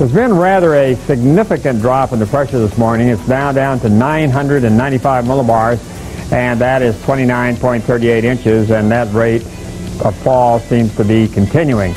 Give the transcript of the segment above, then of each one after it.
There's been rather a significant drop in the pressure this morning. It's now down to 995 millibars, and that is 29.38 inches, and that rate of fall seems to be continuing.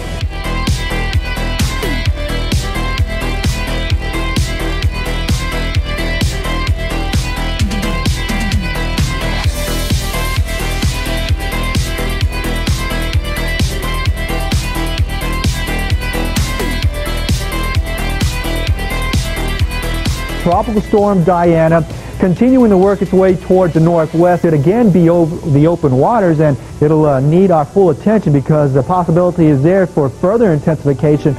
Tropical Storm Diana continuing to work its way towards the northwest. It again be over the open waters and it'll uh, need our full attention because the possibility is there for further intensification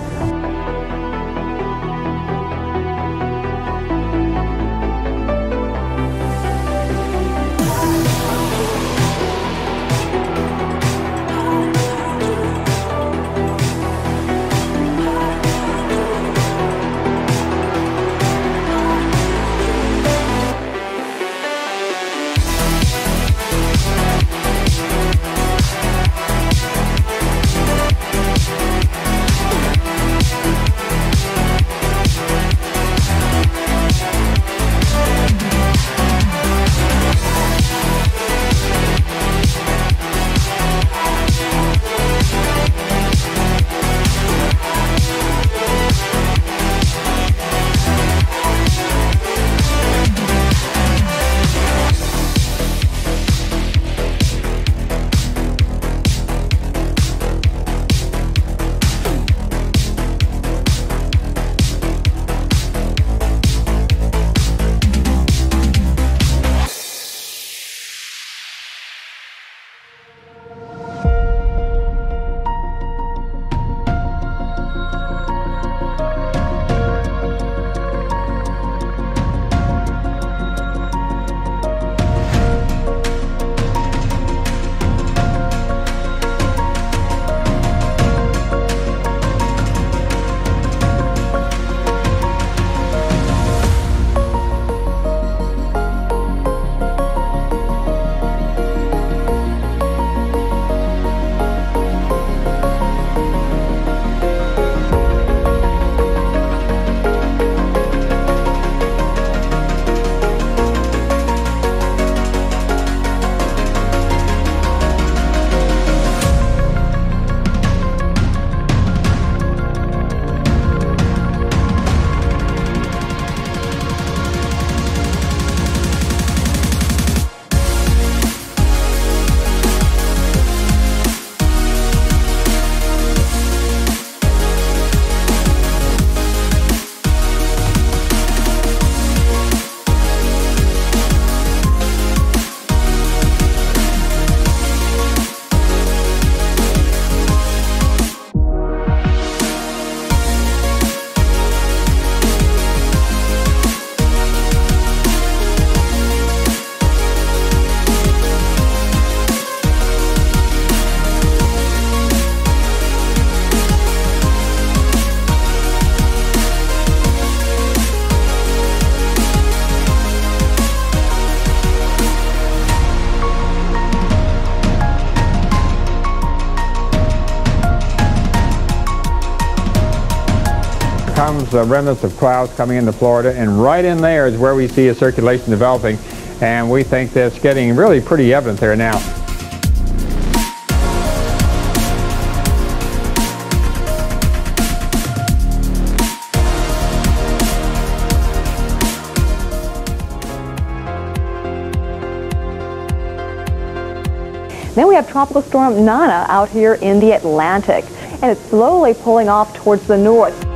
comes the remnants of clouds coming into Florida, and right in there is where we see a circulation developing, and we think that's getting really pretty evident there now. Then we have Tropical Storm Nana out here in the Atlantic, and it's slowly pulling off towards the north.